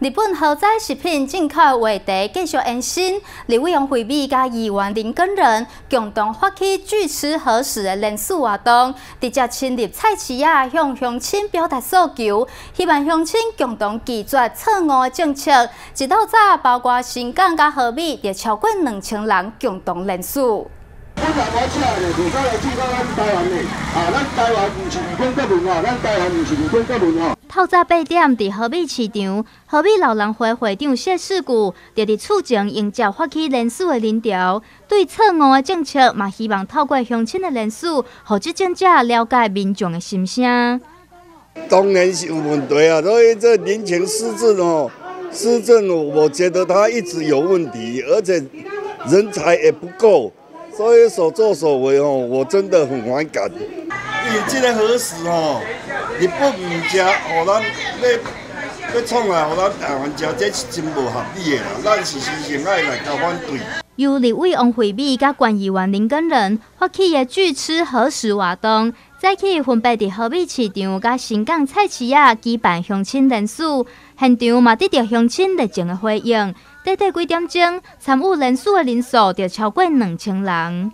日本荷载食品进口话题继续延伸，立委杨惠美加议员林根仁共同发起拒吃核食的连署活动，直接亲入菜市啊，向乡亲表达诉求，希望乡亲共同拒绝错误的政策。一到早，包括新港甲河美，也超过两千人共同连署。本来我请的，就讲来支持咱台湾的，啊，咱台湾唔是二本国民哦，咱台湾唔是二本国民哦。透早八点，伫河美市场，河美老人会会长谢世谷就伫厝前迎接发起人数的人潮，对错误的政策嘛，希望透过乡亲的联署，让执政者了解民众的心声。当然是有问题啊，所以这人情施政哦，施政我觉得他一直有问题，而且人才也不够。所以所作所为哦，我真的很反感。你这个核实哦，你不唔食，互咱要要创啊，互咱台湾食，这是真无合理的啦。咱是实情爱来交反对。由立委王惠美甲关议员林根仁发起的拒吃核食活动，再去分别伫河美市场甲新港菜市啊举办相亲人数，现场嘛得到相亲热情的回应。短短几点钟，参与人数的人数就超过两千人。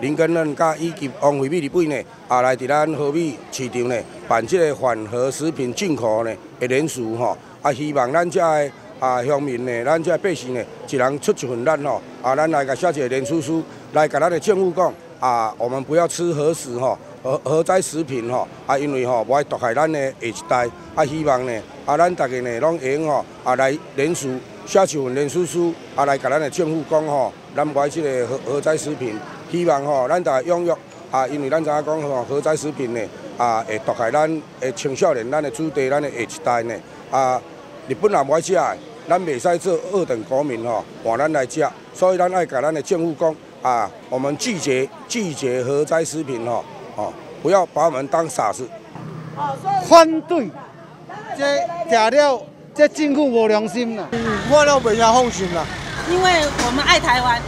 林根仁甲以及王惠美立委呢，也来伫咱河美市场呢办这个缓和食品进口呢的联署吼，啊希望咱遮的啊乡民呢，咱遮百姓呢，一人出一份力吼，啊咱来甲写一个联署书，来甲咱的政府讲，啊我们不要吃核食吼，核核灾食品吼，啊因为吼不爱毒害咱的下一代，啊希望呢，啊咱大家呢拢会用吼，啊来联署。写一份联署书，啊来甲咱的政府讲吼，咱买即个核核灾食品，希望吼咱大家踊跃啊，因为咱知影讲吼核灾食品呢啊会毒害咱的青少年、咱的子弟、咱的下一代呢啊，日本人买食的，咱袂使做二等国民吼，换咱来食，所以咱爱甲咱的政府讲啊，我们拒绝拒绝核灾食品吼，哦，不要把我们当傻子，反对这假料。这政府无良心啦！我了袂遐放心啦。因为我们爱台湾，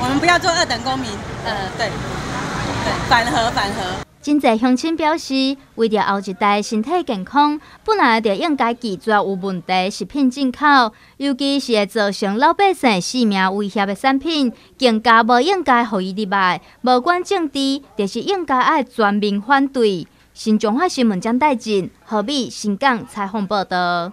我们不要做二等公民。呃，对，对，反核反核。真济乡亲表示，为着后一代身体健康，本来就应该拒绝有问题食品进口，尤其是会造成老百姓性命威胁的产品，更加无应该予伊入来。无关政治，就是应该爱全面反对。新中华新闻将带进河北新港采访报道。